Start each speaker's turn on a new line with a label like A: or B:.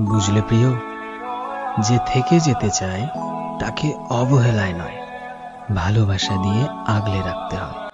A: বুঝলে প্রিয় যে থেকে যেতে চায় তাকে অবহেলায় নয় ভালোবাসা দিয়ে আগলে রাখতে হয়।